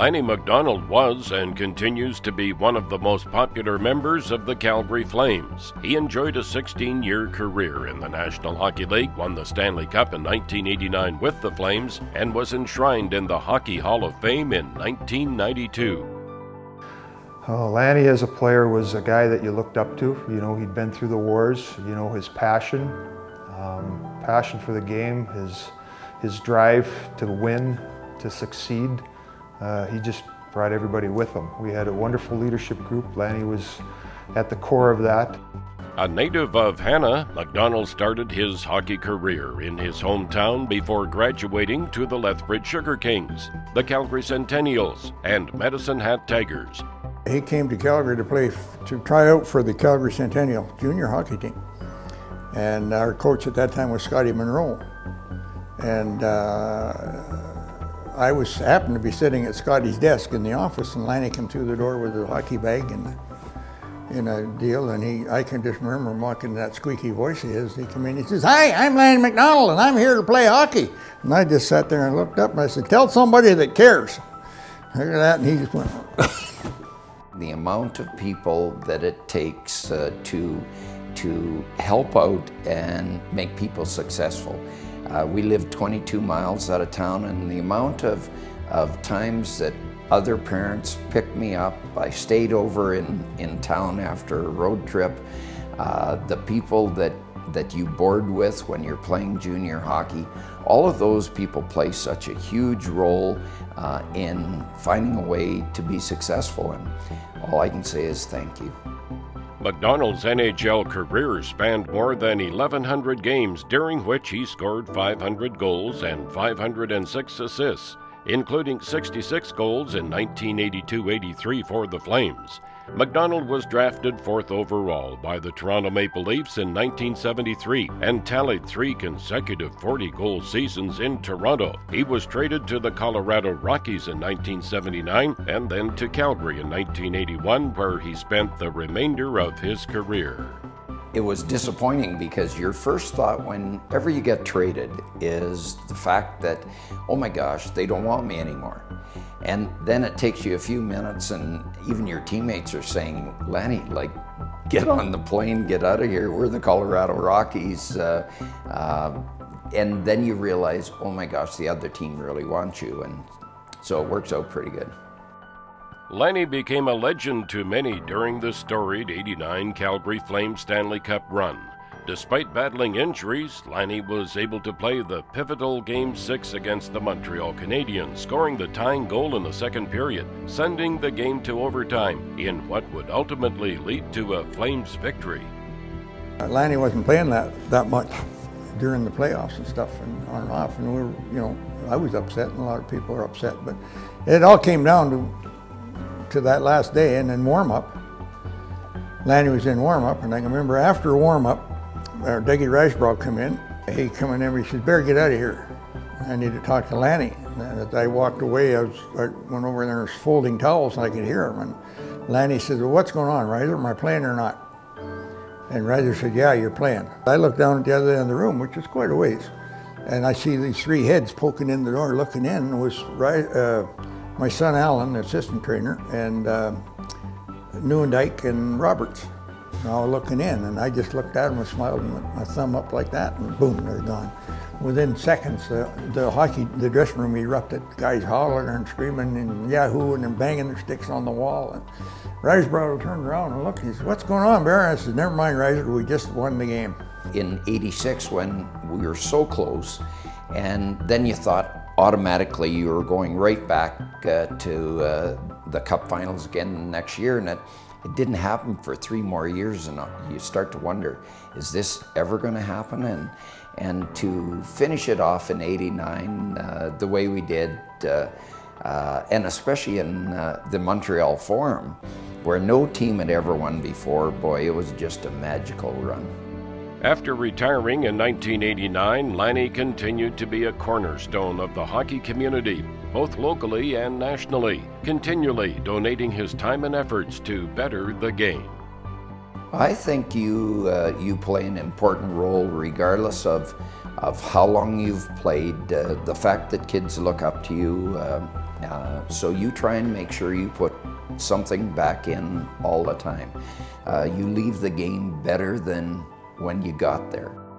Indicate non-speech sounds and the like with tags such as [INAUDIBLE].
Lanny McDonald was and continues to be one of the most popular members of the Calgary Flames. He enjoyed a 16 year career in the National Hockey League, won the Stanley Cup in 1989 with the Flames, and was enshrined in the Hockey Hall of Fame in 1992. Oh, Lanny as a player was a guy that you looked up to. You know, he'd been through the wars, you know, his passion, um, passion for the game, his, his drive to win, to succeed. Uh, he just brought everybody with him. We had a wonderful leadership group. Lanny was at the core of that. A native of Hanna, McDonald started his hockey career in his hometown before graduating to the Lethbridge Sugar Kings, the Calgary Centennials, and Medicine Hat Tigers. He came to Calgary to play, to try out for the Calgary Centennial junior hockey team. And our coach at that time was Scotty Munro. And uh, I was happened to be sitting at Scotty's desk in the office, and Lanny came through the door with a hockey bag and in a deal, and he I can just remember him walking that squeaky voice of his. He came in, and he says, "Hi, I'm Lanny McDonald, and I'm here to play hockey." And I just sat there and looked up, and I said, "Tell somebody that cares." Look at that, and he just went. [LAUGHS] the amount of people that it takes uh, to to help out and make people successful. Uh, we live 22 miles out of town, and the amount of, of times that other parents picked me up, I stayed over in, in town after a road trip. Uh, the people that, that you board with when you're playing junior hockey, all of those people play such a huge role uh, in finding a way to be successful. And all I can say is thank you. McDonald's NHL career spanned more than 1,100 games, during which he scored 500 goals and 506 assists, including 66 goals in 1982 83 for the Flames. McDonald was drafted fourth overall by the Toronto Maple Leafs in 1973 and tallied three consecutive 40 goal seasons in Toronto. He was traded to the Colorado Rockies in 1979 and then to Calgary in 1981, where he spent the remainder of his career. It was disappointing because your first thought whenever you get traded is the fact that, oh my gosh, they don't want me anymore. And then it takes you a few minutes, and even your teammates are saying, Lanny, like, get on the plane, get out of here. We're the Colorado Rockies. Uh, uh, and then you realize, oh my gosh, the other team really wants you. And so it works out pretty good. Lanny became a legend to many during the storied 89 Calgary Flames Stanley Cup run. Despite battling injuries, Lanny was able to play the pivotal Game 6 against the Montreal Canadiens, scoring the tying goal in the second period, sending the game to overtime in what would ultimately lead to a Flames victory. Lanny wasn't playing that, that much during the playoffs and stuff and on and off, and we were, you know, I was upset and a lot of people are upset, but it all came down to, to that last day and then warm up. Lanny was in warm up, and I can remember after warm up, uh, Dougie come in. He come in and he says, Bear, get out of here. I need to talk to Lanny. And as I walked away, I, was, I went over there and was folding towels and I could hear him. And Lanny says, well, what's going on, Riser? Am I playing or not? And Riser said, yeah, you're playing. I looked down at the other end of the room, which is quite a ways. And I see these three heads poking in the door, looking in. Was uh, my son Alan, the assistant trainer, and uh, Nieuwendyk and Roberts all looking in. And I just looked at them and smiled and my thumb up like that, and boom, they're gone. Within seconds, the, the hockey, the dressing room erupted. Guys hollering and screaming and yahooing and banging their sticks on the wall. And Risebrough turned around and looked. He said, "What's going on, Bear?" I said, "Never mind, Riser. We just won the game." In '86, when we were so close, and then you thought automatically you were going right back uh, to uh, the Cup Finals again next year, and it it didn't happen for three more years, and you start to wonder, is this ever going to happen? And and to finish it off in '89 uh, the way we did, uh, uh, and especially in uh, the Montreal Forum, where no team had ever won before, boy, it was just a magical run. After retiring in 1989, Lanny continued to be a cornerstone of the hockey community, both locally and nationally, continually donating his time and efforts to better the game. I think you, uh, you play an important role regardless of, of how long you've played, uh, the fact that kids look up to you. Uh, uh, so you try and make sure you put something back in all the time. Uh, you leave the game better than when you got there.